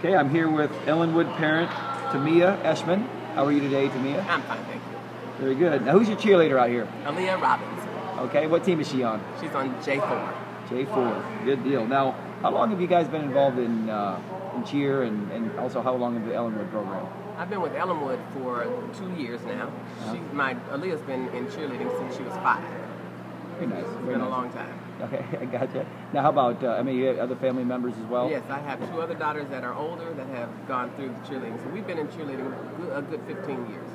Okay, I'm here with Ellenwood parent Taamiah Eshmon. How are you today, Taamiah? I'm fine, thank you. Very good. Now, who's your cheerleader out here? Aaliyah Robbins. Okay, what team is she on? She's on J4. J4. Good deal. Now, how long have you guys been involved in, uh, in cheer, and, and also how long in the Ellenwood program? I've been with Ellenwood for two years now. Uh-huh. She, my Aaliyah's been in cheerleading since she was five. Very nice. It's Very been nice. a long time. Okay, I gotcha. Now, how about, uh, I mean, you have other family members as well? Yes, I have two other daughters that are older that have gone through the cheerleading. So we've been in cheerleading good- a good 15 years.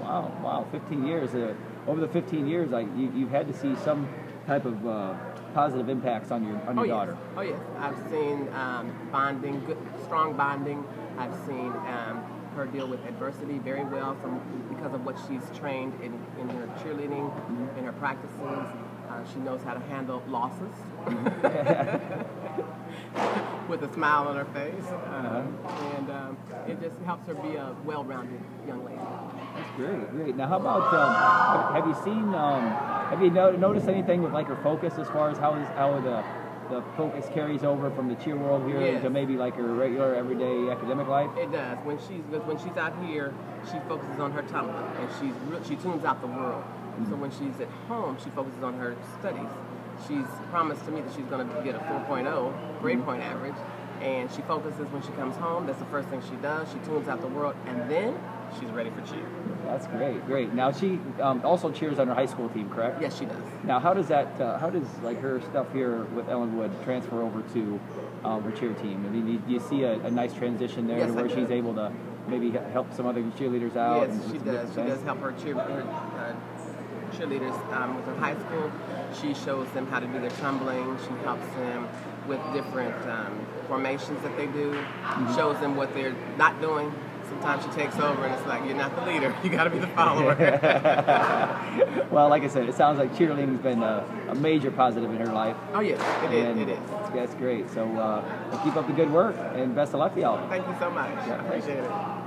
Wow, wow, 15 years. Uh, over the 15 years, like you, you've had to see some type of uh, positive impacts on your on your oh, daughter. Yes. Oh, yes. I've seen um, bonding, good, strong bonding. I've seen um, her deal with adversity very well from because of what she's trained in, in her cheerleading, Mm-hmm. in her practices. Uh, she knows how to handle losses with a smile on her face. Um, And um, it just helps her be a well-rounded young lady. That's great, great. Now, how about um, have, have you seen? Um, have you no, noticed anything with like her focus as far as how is how the the focus carries over from the cheer world here Yes. to maybe like her regular everyday academic life? It does. When she's when she's out here, she focuses on her tumbling and she's re- she tunes out the world. So mm-hmm. when she's at home, she focuses on her studies. She's promised to me that she's going to get a 4.0 grade mm-hmm. point average, and she focuses when she comes home. That's the first thing she does. She tunes out the world, and then she's ready for cheer. That's great, great. Now she um, also cheers on her high school team, correct? Yes, she does. Now, how does that? Uh, how does like her stuff here with Ellenwood transfer over to um, her cheer team? I mean, do you see a, a nice transition there Yes, to where she's able to maybe help some other cheerleaders out? Yes, and she does. She does help her cheer her uh, cheerleaders um, with her high school. She shows them how to do their tumbling. She helps them with different um, formations that they do. Mm-hmm. Shows them what they're not doing. Sometimes she takes over and it's like you're not the leader. You got to be the follower. well, like I said, it sounds like cheerleading's been a, a major positive in her life. oh yes, it is. and It is. That's, great. So uh, keep up the good work and best of luck to y'all. Thank you so much. Yeah, I appreciate it.